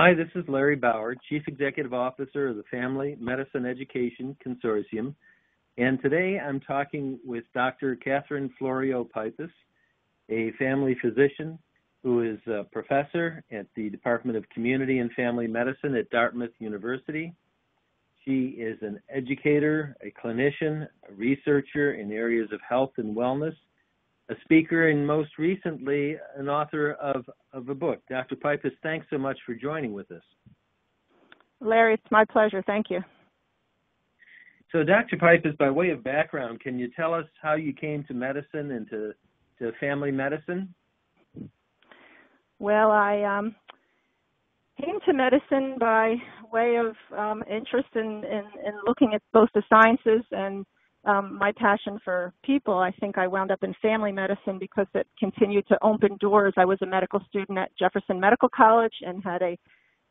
Hi, this is Larry Bauer, Chief Executive Officer of the Family Medicine Education Consortium. And today I'm talking with Dr. Catherine Florio Pipas, a family physician who is a professor at the Department of Community and Family Medicine at Dartmouth University. She is an educator, a clinician, a researcher in areas of health and wellness, a speaker, and most recently, an author of, of a book. Dr. Pipas, thanks so much for joining with us. Larry, it's my pleasure. Thank you. So, Dr. Pipas, by way of background, can you tell us how you came to medicine and to, to family medicine? Well, I um, came to medicine by way of um, interest in, in, in looking at both the sciences and um, my passion for people. I think I wound up in family medicine because it continued to open doors. I was a medical student at Jefferson Medical College and had a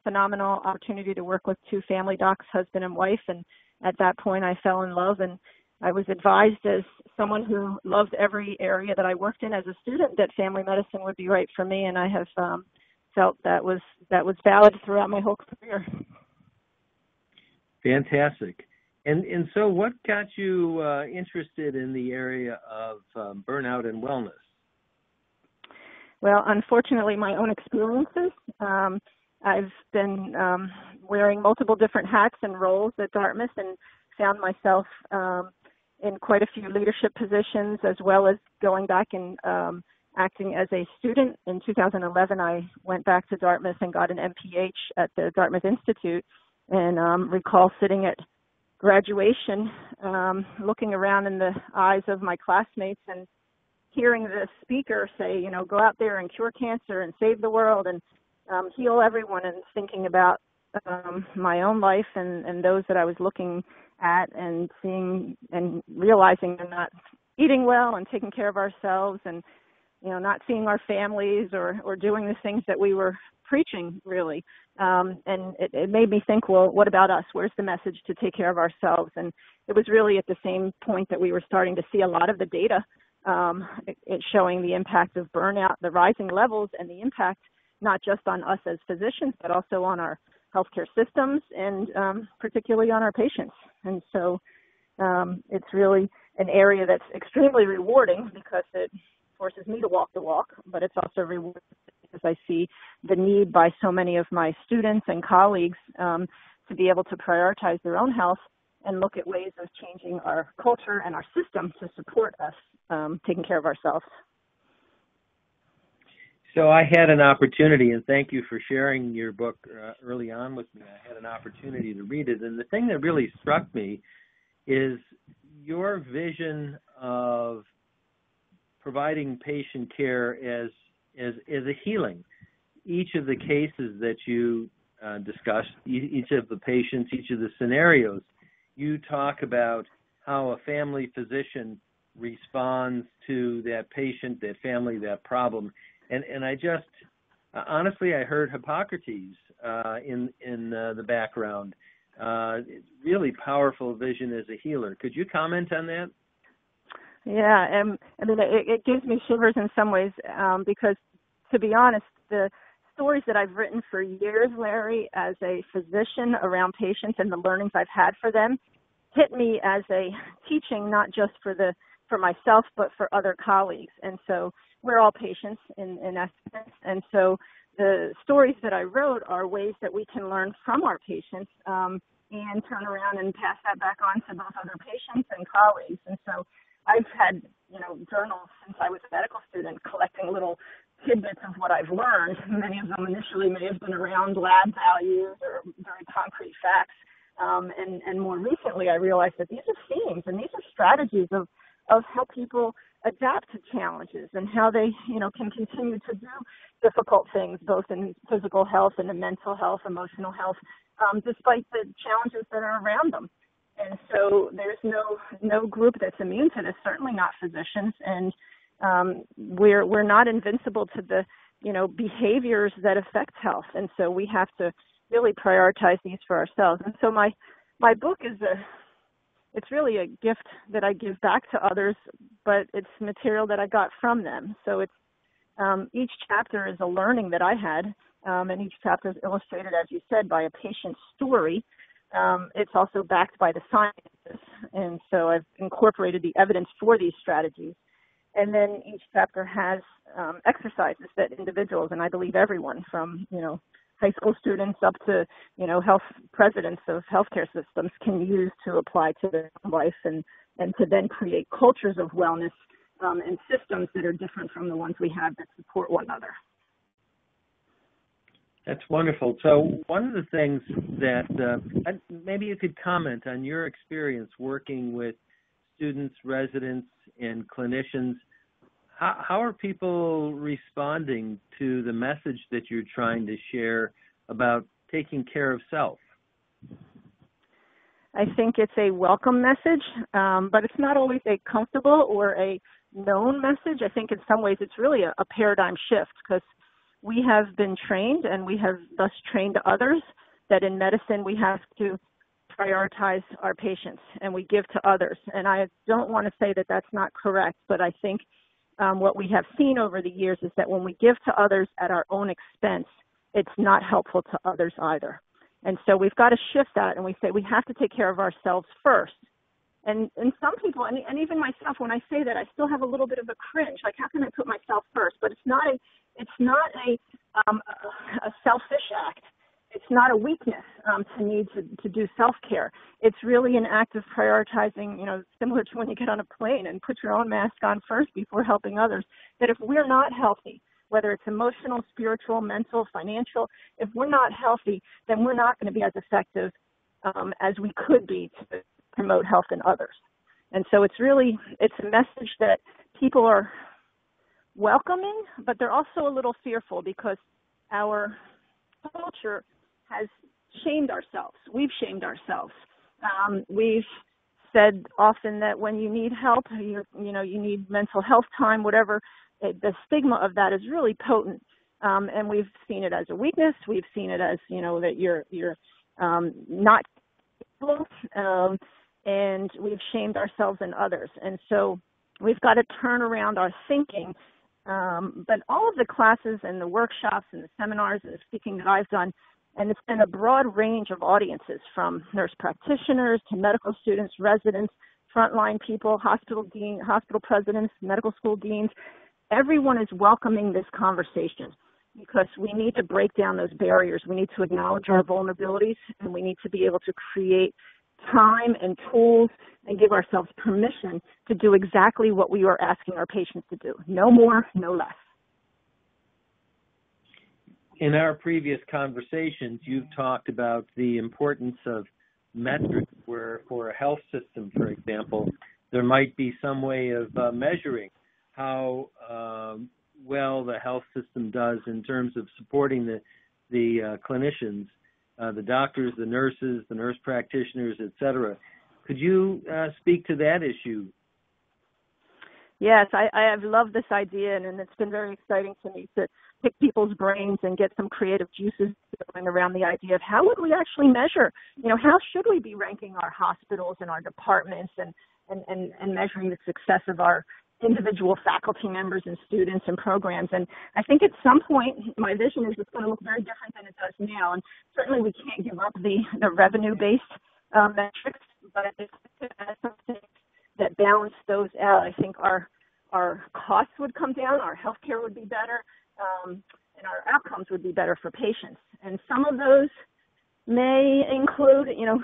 phenomenal opportunity to work with two family docs, husband and wife. And at that point, I fell in love and I was advised as someone who loved every area that I worked in as a student that family medicine would be right for me, and I have um, felt that was that was valid throughout my whole career. Fantastic. And and so, what got you uh, interested in the area of um, burnout and wellness? Well, unfortunately, my own experiences. Um, I've been um, wearing multiple different hats and roles at Dartmouth, and found myself um, in quite a few leadership positions, as well as going back and um, acting as a student. In 2011, I went back to Dartmouth and got an MPH at the Dartmouth Institute, and um, recall sitting at graduation, um, looking around in the eyes of my classmates and hearing the speaker say, you know, go out there and cure cancer and save the world and um, heal everyone, and thinking about um, my own life and, and those that I was looking at and seeing and realizing they're not eating well and taking care of ourselves and you know not seeing our families or or doing the things that we were preaching really. Um and it, it made me think well what about us? Where's the message to take care of ourselves? And it was really at the same point that we were starting to see a lot of the data um it, it showing the impact of burnout the rising levels and the impact not just on us as physicians but also on our healthcare systems and um, particularly on our patients. And so um, it's really an area that's extremely rewarding because it forces me to walk the walk, but it's also rewarding because I see the need by so many of my students and colleagues um, to be able to prioritize their own health and look at ways of changing our culture and our system to support us um, taking care of ourselves. So I had an opportunity, and thank you for sharing your book uh, early on with me. I had an opportunity to read it, and the thing that really struck me is your vision of providing patient care as as as a healing. Each of the cases that you uh, discussed, each of the patients, each of the scenarios, you talk about how a family physician responds to that patient, that family, that problem and and I just uh, honestly I heard Hippocrates uh, in in uh, the background. Uh, really powerful vision as a healer. Could you comment on that? Yeah, and I mean it, it gives me shivers in some ways um, because, to be honest, the stories that I've written for years, Larry, as a physician around patients and the learnings I've had for them, hit me as a teaching not just for the for myself but for other colleagues. And so we're all patients in, in essence. And so the stories that I wrote are ways that we can learn from our patients um, and turn around and pass that back on to both other patients and colleagues. And so I've had, you know, journals since I was a medical student collecting little tidbits of what I've learned. Many of them initially may have been around lab values or very concrete facts. Um, and, and more recently, I realized that these are themes and these are strategies of, of how people adapt to challenges and how they, you know, can continue to do difficult things, both in physical health and in mental health, emotional health, um, despite the challenges that are around them. And so there's no no group that's immune to this. Certainly not physicians, and um, we're we're not invincible to the you know behaviors that affect health. And so we have to really prioritize these for ourselves. And so my my book is a it's really a gift that I give back to others, but it's material that I got from them. So it's um, each chapter is a learning that I had um, and each chapter is illustrated, as you said, by a patient's story. Um, it's also backed by the sciences, and so I've incorporated the evidence for these strategies. And then each chapter has um, exercises that individuals, and I believe everyone from you know high school students up to you know health presidents of healthcare systems can use to apply to their life and and to then create cultures of wellness um, and systems that are different from the ones we have that support one another. That's wonderful. So one of the things that uh, maybe you could comment on your experience working with students, residents, and clinicians. How, how are people responding to the message that you're trying to share about taking care of self? I think it's a welcome message, um, but it's not always a comfortable or a known message. I think in some ways it's really a, a paradigm shift because we have been trained and we have thus trained others that in medicine we have to prioritize our patients and we give to others. And I don't want to say that that's not correct, but I think um, what we have seen over the years is that when we give to others at our own expense, it's not helpful to others either. And so we've got to shift that and we say we have to take care of ourselves first. And and some people and, and even myself when I say that I still have a little bit of a cringe like how can I put myself first but it's not a it's not a um, a, selfish act it's not a weakness um, to need to, to do self care. It's really an act of prioritizing, you know, similar to when you get on a plane and put your own mask on first before helping others. That if we're not healthy, whether it's emotional, spiritual, mental, financial, if we're not healthy, then we're not going to be as effective um, as we could be to promote health in others. And so it's really it's a message that people are welcoming, but they're also a little fearful because our culture has shamed ourselves. We've shamed ourselves. Um, we've said often that when you need help, you you know you need mental health time, whatever. It, the stigma of that is really potent, um, and we've seen it as a weakness. We've seen it as you know that you're you're um, not capable, um, and we've shamed ourselves and others. And so we've got to turn around our thinking. Um, but all of the classes and the workshops and the seminars and the speaking that I've done and it's been a broad range of audiences from nurse practitioners to medical students, residents, frontline people, hospital dean, hospital presidents, medical school deans. Everyone is welcoming this conversation because we need to break down those barriers. We need to acknowledge our vulnerabilities and we need to be able to create time and tools and give ourselves permission to do exactly what we are asking our patients to do. No more, no less in our previous conversations, you've talked about the importance of metrics where for a health system, for example, there might be some way of uh, measuring how um, well the health system does in terms of supporting the the uh, clinicians, uh, the doctors, the nurses, the nurse practitioners, et cetera. Could you uh, speak to that issue? Yes, I, I have loved this idea, and, and it's been very exciting to me to pick people's brains and get some creative juices going around the idea of how would we actually measure, you know, how should we be ranking our hospitals and our departments and, and, and, and measuring the success of our individual faculty members and students and programs. And I think at some point, my vision is it's going to look very different than it does now. And certainly we can't give up the, the revenue-based uh, metrics, but if something that balance those out, I think our our costs would come down, our healthcare would be better, um, and our outcomes would be better for patients. And some of those may include, you know,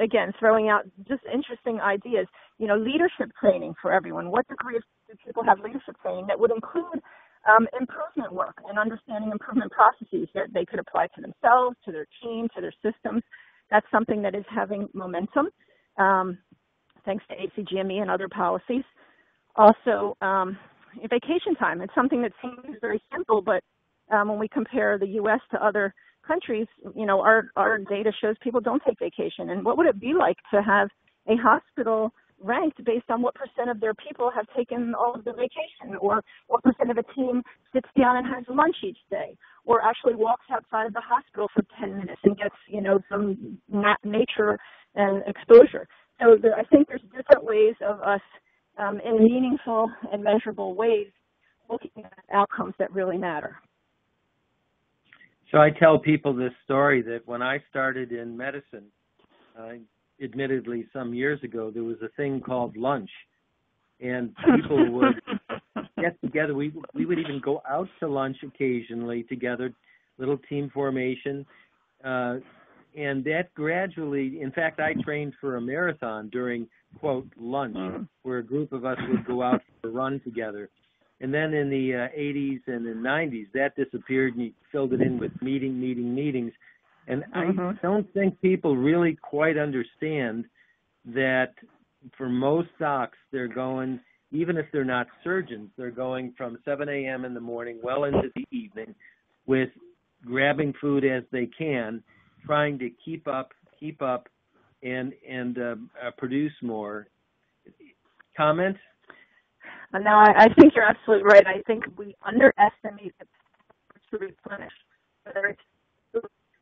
again, throwing out just interesting ideas, you know, leadership training for everyone. What degree do people have leadership training that would include um, improvement work and understanding improvement processes that they could apply to themselves, to their team, to their systems. That's something that is having momentum, um, thanks to ACGME and other policies. Also, um, vacation time. It's something that seems very simple, but um, when we compare the U.S. to other countries, you know, our our data shows people don't take vacation. And what would it be like to have a hospital ranked based on what percent of their people have taken all of the vacation, or what percent of a team sits down and has lunch each day, or actually walks outside of the hospital for 10 minutes and gets, you know, some nature and exposure. So there, I think there's different ways of us um, in meaningful and measurable ways, looking at outcomes that really matter. So I tell people this story that when I started in medicine, uh, admittedly some years ago, there was a thing called lunch, and people would get together. We we would even go out to lunch occasionally together, little team formation, uh, and that gradually. In fact, I trained for a marathon during quote lunch, mm. where a group of us would go out for a run together. And then in the uh, 80s and the 90s, that disappeared, and you filled it in with meeting, meeting, meetings. And mm-hmm. I don't think people really quite understand that for most docs, they're going, even if they're not surgeons, they're going from 7 a.m. in the morning well into the evening with grabbing food as they can, trying to keep up, keep up, and and uh, uh, produce more. Comment? No, I, I think you're absolutely right. I think we underestimate the power to replenish, whether it's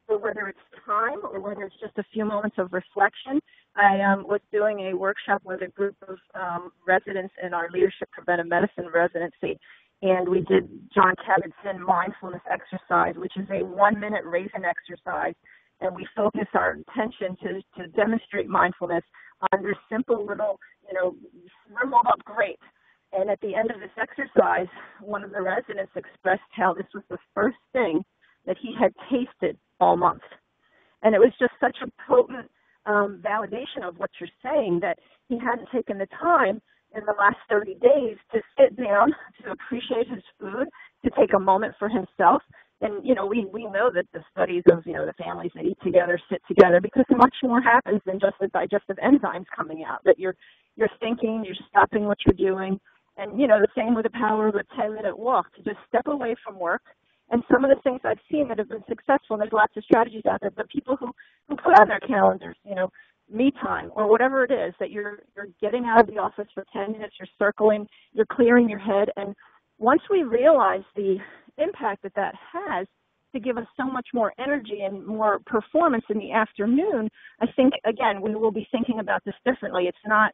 whether it's time or whether it's just a few moments of reflection. I um, was doing a workshop with a group of um, residents in our leadership preventive medicine residency, and we did John Kabat-Zinn mindfulness exercise, which is a one-minute raisin exercise, and we focus our attention to to demonstrate mindfulness under simple little, you know, shriveled up grapes and at the end of this exercise, one of the residents expressed how this was the first thing that he had tasted all month. And it was just such a potent um, validation of what you're saying that he hadn't taken the time in the last 30 days to sit down, to appreciate his food, to take a moment for himself. And, you know, we, we know that the studies of, you know, the families that eat together, sit together, because much more happens than just the digestive enzymes coming out, that you're, you're thinking, you're stopping what you're doing, and, you know, the same with the power of a 10 minute walk to just step away from work. And some of the things I've seen that have been successful, and there's lots of strategies out there, but people who, who put on their calendars, you know, me time or whatever it is that you're you're getting out of the office for 10 minutes, you're circling, you're clearing your head. And once we realize the impact that that has to give us so much more energy and more performance in the afternoon, I think, again, we will be thinking about this differently. It's not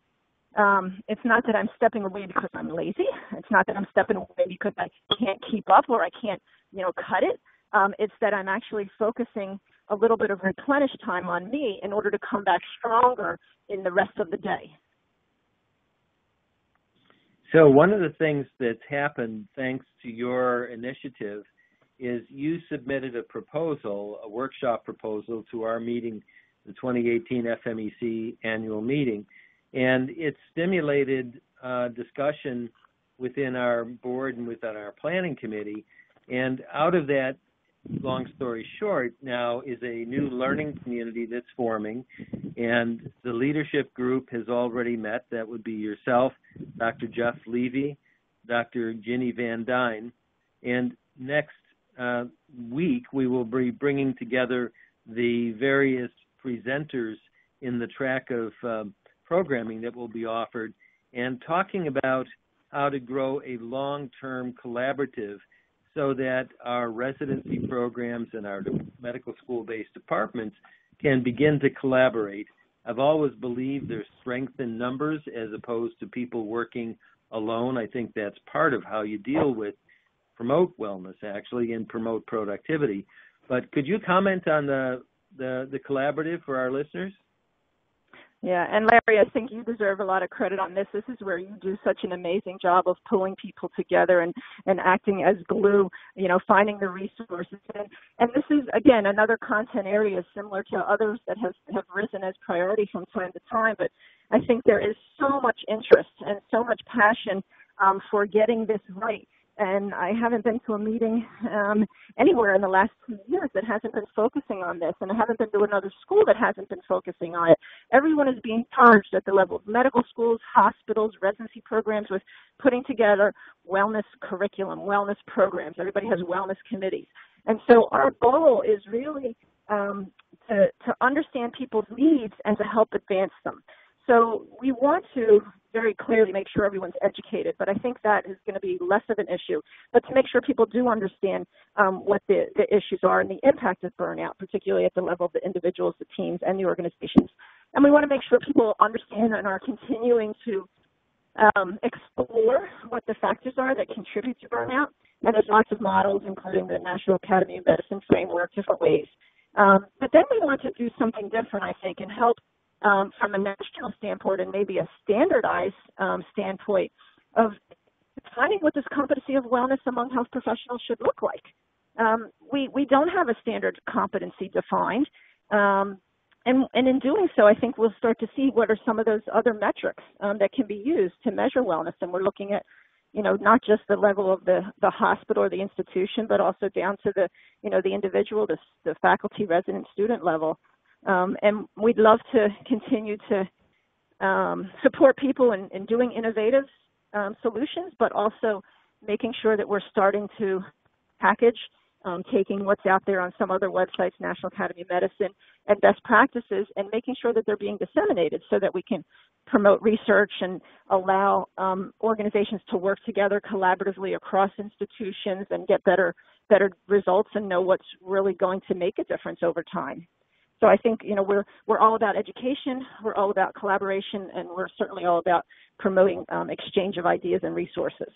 um, it's not that I'm stepping away because I'm lazy. It's not that I'm stepping away because I can't keep up or I can't, you know, cut it. Um, it's that I'm actually focusing a little bit of replenish time on me in order to come back stronger in the rest of the day. So one of the things that's happened thanks to your initiative is you submitted a proposal, a workshop proposal to our meeting, the 2018 FMEC annual meeting and it stimulated uh, discussion within our board and within our planning committee. And out of that, long story short, now is a new learning community that's forming, and the leadership group has already met. That would be yourself, Dr. Jeff Levy, Dr. Ginny Van Dyne, and next uh, week we will be bringing together the various presenters in the track of um, programming that will be offered and talking about how to grow a long term collaborative so that our residency programs and our medical school based departments can begin to collaborate. I've always believed there's strength in numbers as opposed to people working alone. I think that's part of how you deal with promote wellness actually and promote productivity. But could you comment on the the, the collaborative for our listeners? Yeah, and Larry, I think you deserve a lot of credit on this. This is where you do such an amazing job of pulling people together and and acting as glue. You know, finding the resources, and and this is again another content area similar to others that have have risen as priority from time to time. But I think there is so much interest and so much passion um, for getting this right and I haven't been to a meeting um, anywhere in the last two years that hasn't been focusing on this, and I haven't been to another school that hasn't been focusing on it. Everyone is being charged at the level of medical schools, hospitals, residency programs with putting together wellness curriculum, wellness programs. Everybody has wellness committees, and so our goal is really um, to to understand people's needs and to help advance them. So we want to very clearly make sure everyone's educated, but I think that is going to be less of an issue. But to make sure people do understand um, what the, the issues are and the impact of burnout, particularly at the level of the individuals, the teams, and the organizations. And we want to make sure people understand and are continuing to um, explore what the factors are that contribute to burnout and there's lots of models, including the National Academy of Medicine framework, different ways. Um, but then we want to do something different, I think, and help um, from a national standpoint and maybe a standardized um, standpoint of defining what this competency of wellness among health professionals should look like. Um, we we don't have a standard competency defined, um, and and in doing so, I think we'll start to see what are some of those other metrics um, that can be used to measure wellness. And we're looking at, you know, not just the level of the the hospital or the institution, but also down to the you know the individual, the the faculty, resident, student level. Um, and we'd love to continue to um, support people in, in doing innovative um, solutions, but also making sure that we're starting to package, um, taking what's out there on some other websites, National Academy of Medicine, and best practices, and making sure that they're being disseminated so that we can promote research and allow um, organizations to work together collaboratively across institutions and get better better results and know what's really going to make a difference over time. So I think you know we're we're all about education, we're all about collaboration, and we're certainly all about promoting um, exchange of ideas and resources.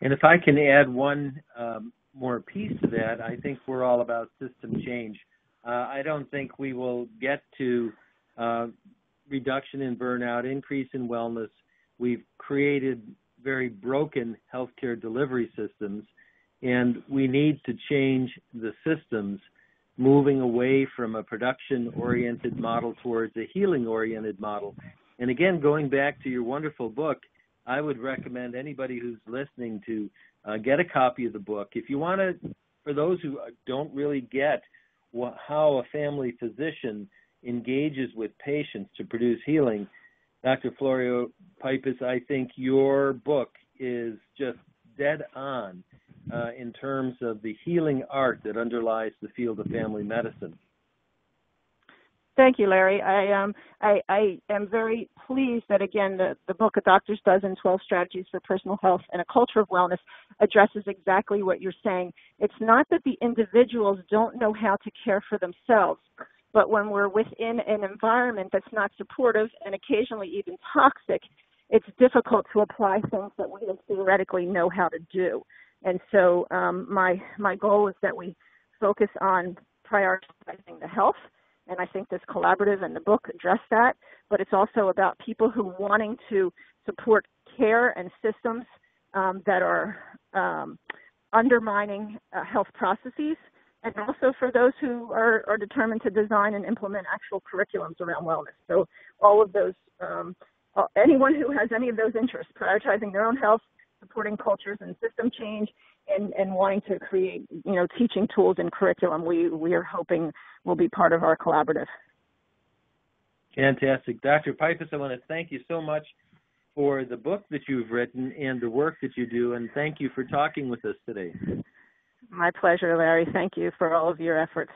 And if I can add one um, more piece to that, I think we're all about system change. Uh, I don't think we will get to uh, reduction in burnout, increase in wellness. We've created very broken healthcare delivery systems, and we need to change the systems moving away from a production oriented model towards a healing oriented model. And again, going back to your wonderful book, I would recommend anybody who's listening to uh, get a copy of the book. If you want to, for those who don't really get what, how a family physician engages with patients to produce healing, Dr. Florio Pipas, I think your book is just dead on uh, in terms of the healing art that underlies the field of family medicine. Thank you, Larry. I um I, I am very pleased that again the, the book A Doctor's Dozen 12 Strategies for Personal Health and a Culture of Wellness addresses exactly what you're saying. It's not that the individuals don't know how to care for themselves, but when we're within an environment that's not supportive and occasionally even toxic, it's difficult to apply things that we theoretically know how to do. And so um, my my goal is that we focus on prioritizing the health, and I think this collaborative and the book address that. But it's also about people who wanting to support care and systems um, that are um, undermining uh, health processes, and also for those who are, are determined to design and implement actual curriculums around wellness. So all of those, um, anyone who has any of those interests, prioritizing their own health supporting cultures and system change and, and wanting to create, you know, teaching tools and curriculum we, we are hoping will be part of our collaborative. Fantastic. Dr. Pipas, I want to thank you so much for the book that you've written and the work that you do, and thank you for talking with us today. My pleasure, Larry. Thank you for all of your efforts.